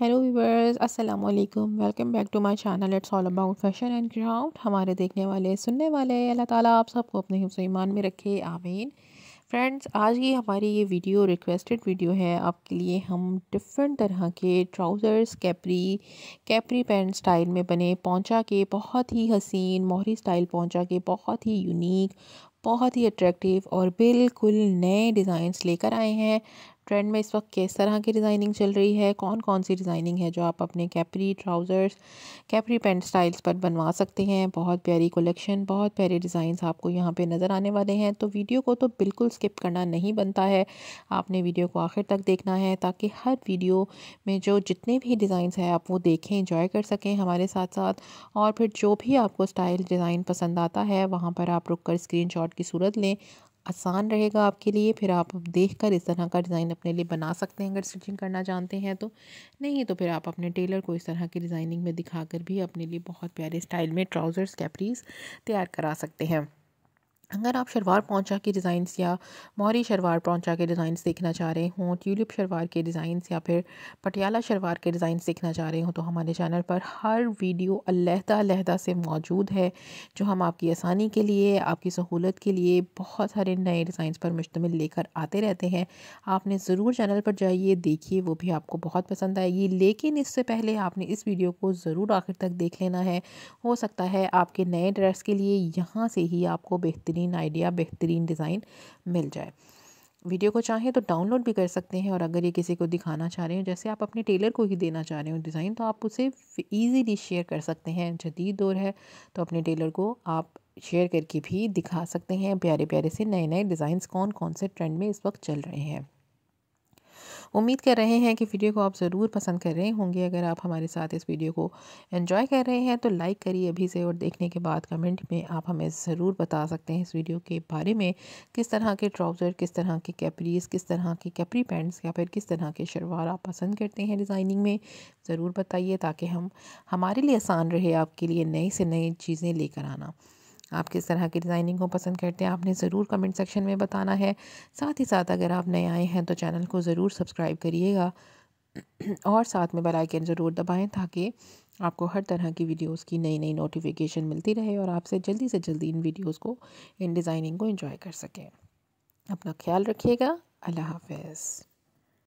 Hello viewers अस्सलाम वालेकुम welcome back to my channel it's all about fashion and crowd हमारे देखने वाले, सुनने वाले, अल्लाह ताला आप सबको अपने हिफ्स ईमान में रखे। आमीन। फ्रेंड्स आज की हमारी ये वीडियो रिक्वेस्टेड वीडियो है। आपके लिए हम डिफरेंट तरह के trousers capri capri pant style में बने। पहुँचा के बहुत ही हसीन, मोहरी स्टाइल पहुँचा के बहुत ही यूनिक बहुत ही अट्रैक्टिव और बिल्कुल नए डिज़ाइंस लेकर आए हैं। ट्रेंड में इस वक्त किस तरह की डिज़ाइनिंग चल रही है? कौन कौन सी डिज़ाइनिंग है जो आप अपने capri trousers, capri pant styles पर बनवा सकते हैं? बहुत प्यारी कलेक्शन, बहुत प्यारे डिज़ाइंस आपको यहाँ पे नज़र आने वाले हैं। तो वीडियो को तो बिल्कुल स्किप करना नहीं बनता है। आपने वीडियो को आखिर तक देखना है ताकि हर वीडियो में जो जितने भी डिज़ाइंस हैं आप वो देखें इंजॉय कर सकें हमारे साथ साथ और फिर जो भी आपको स्टाइल डिज़ाइन पसंद आता है, वहाँ पर आप रुक कर स्क्रीन की सूरत लें। आसान रहेगा आपके लिए, फिर आप देख कर इस तरह का डिज़ाइन अपने लिए बना सकते हैं अगर स्टिचिंग करना जानते हैं तो। नहीं तो फिर आप अपने टेलर को इस तरह की डिज़ाइनिंग में दिखाकर भी अपने लिए बहुत प्यारे स्टाइल में ट्राउज़र्स, कैपरीज तैयार करा सकते हैं। अगर आप शलवार पहुँचा के डिज़ाइंस या मोहरी शलवार पहुँचा के डिज़ाइंस देखना चाह रहे हों ट्यूलिप शलवार के डिज़ाइंस या फिर पटियाला शलवार के डिज़ाइंस देखना चाह रहे हों तो हमारे चैनल पर हर वीडियो अलहदा से मौजूद है, जो हम आपकी आसानी के लिए, आपकी सहूलत के लिए बहुत सारे नए डिज़ाइंस पर मुश्तमिल लेकर आते रहते हैं। आपने ज़रूर चैनल पर जाइए, देखिए, वो भी आपको बहुत पसंद आएगी। लेकिन इससे पहले आपने इस वीडियो को ज़रूर आखिर तक देख लेना है। हो सकता है आपके नए ड्रेस के लिए यहाँ से ही आपको बेहतरीन बेहतरीन आइडिया, बेहतरीन डिज़ाइन मिल जाए। वीडियो को चाहें तो डाउनलोड भी कर सकते हैं और अगर ये किसी को दिखाना चाह रहे हो, जैसे आप अपने टेलर को ही देना चाह रहे हो डिज़ाइन तो आप उसे ईजीली शेयर कर सकते हैं। जदीद दौर है तो अपने टेलर को आप शेयर करके भी दिखा सकते हैं। प्यारे प्यारे से नए नए डिज़ाइंस कौन कौन से ट्रेंड में इस वक्त चल रहे हैं। उम्मीद कर रहे हैं कि वीडियो को आप ज़रूर पसंद कर रहे होंगे। अगर आप हमारे साथ इस वीडियो को एंजॉय कर रहे हैं तो लाइक करिए अभी से और देखने के बाद कमेंट में आप हमें ज़रूर बता सकते हैं इस वीडियो के बारे में। किस तरह के ट्राउज़र, किस तरह के कैपरीज, किस तरह के कैपरी पैंट्स या फिर किस तरह के शलवार आप पसंद करते हैं डिज़ाइनिंग में, ज़रूर बताइए ताकि हम, हमारे लिए आसान रहे आपके लिए नई से नई चीज़ें लेकर आना। आप किस तरह की डिज़ाइनिंग को पसंद करते हैं, आपने ज़रूर कमेंट सेक्शन में बताना है। साथ ही साथ अगर आप नए आए हैं तो चैनल को ज़रूर सब्सक्राइब करिएगा। और साथ में बेल आइकन ज़रूर दबाएँ, ताकि आपको हर तरह की वीडियोस की नई नई नोटिफिकेशन मिलती रहे और आपसे जल्दी से जल्दी इन वीडियोस को, इन डिज़ाइनिंग को एंजॉय कर सकें। अपना ख्याल रखिएगा। अल्लाह हाफिज़।